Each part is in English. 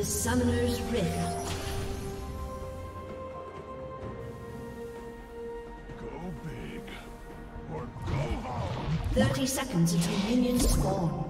To Summoner's Rift. Go big or go home. 30 seconds until minions spawn.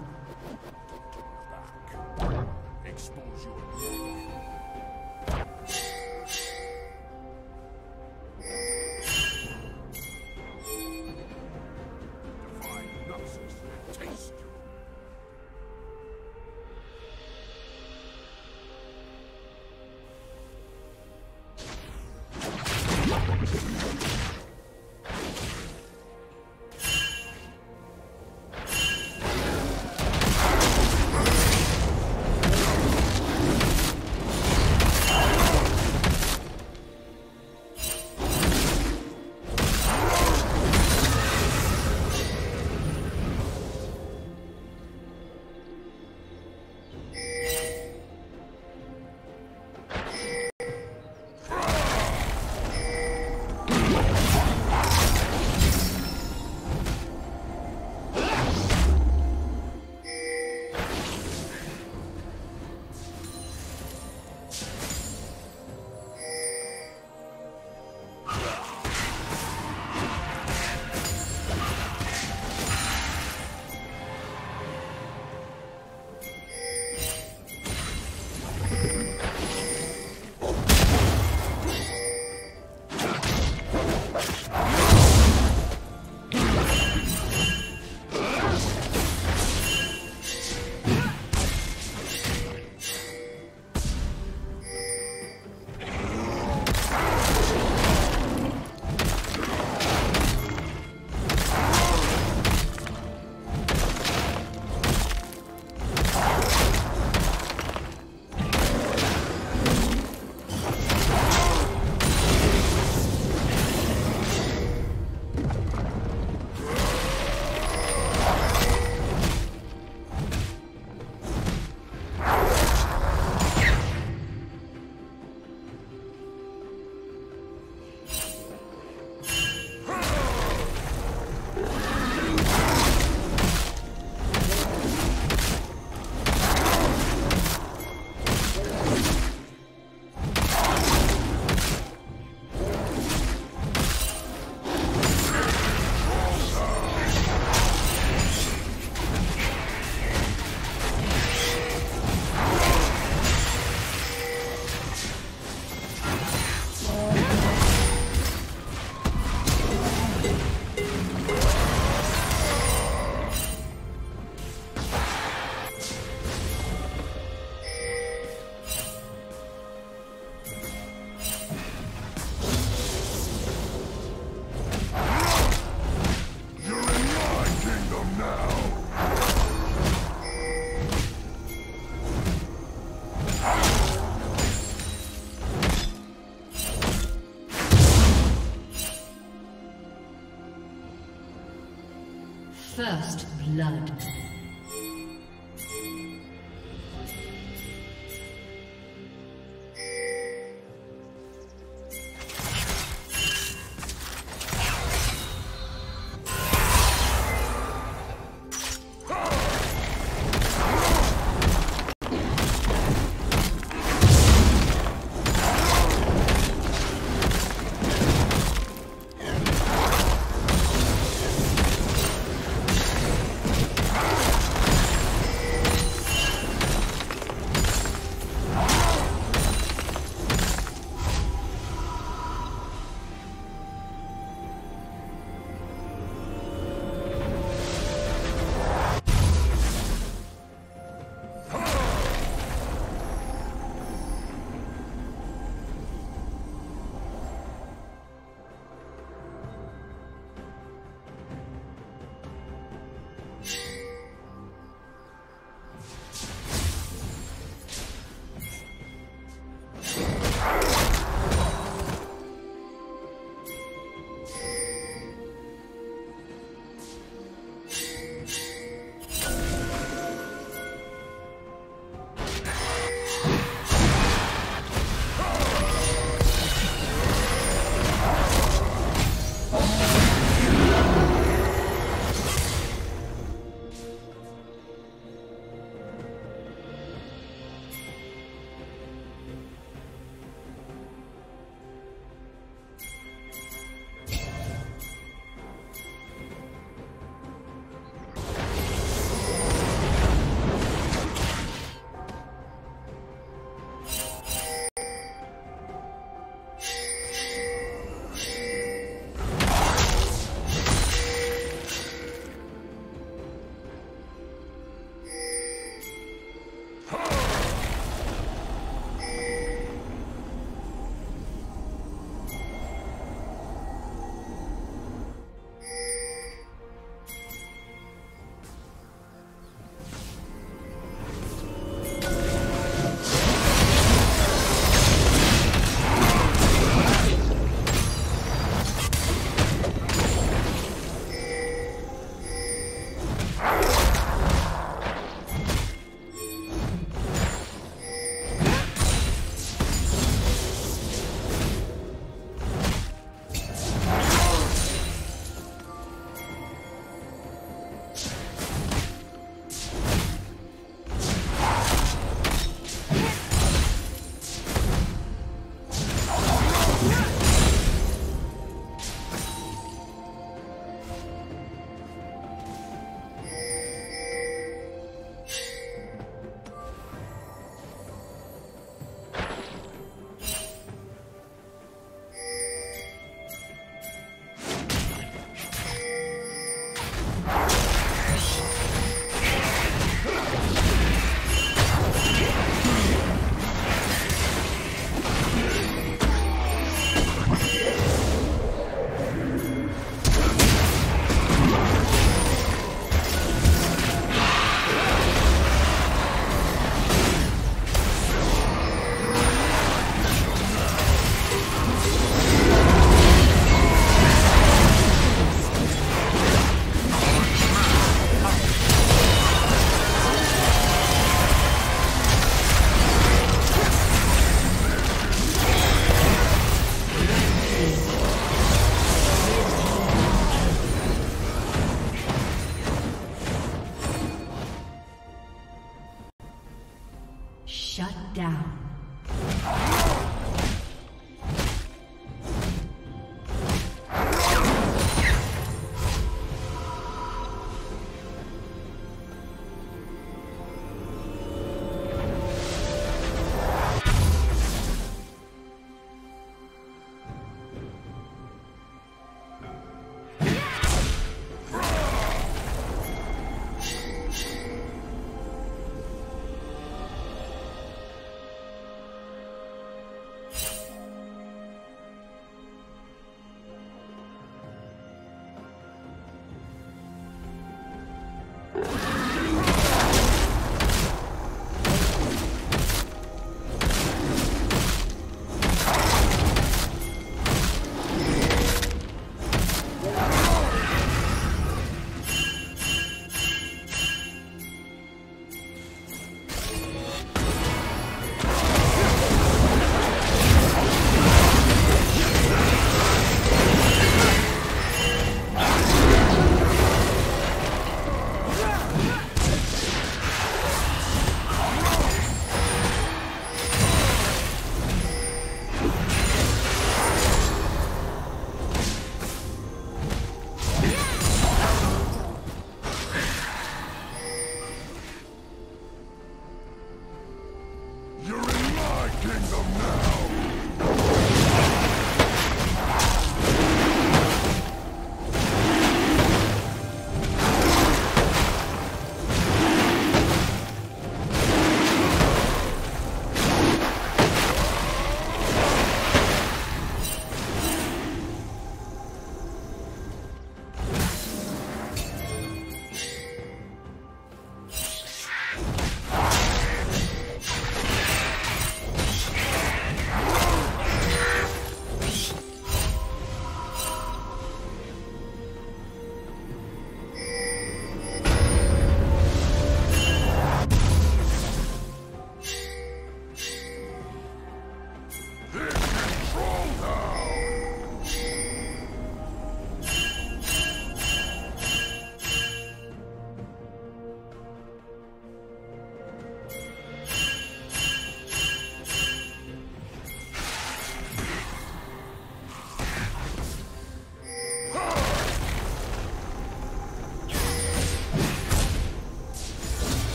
Blood.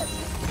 Huh.